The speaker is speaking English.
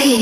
here.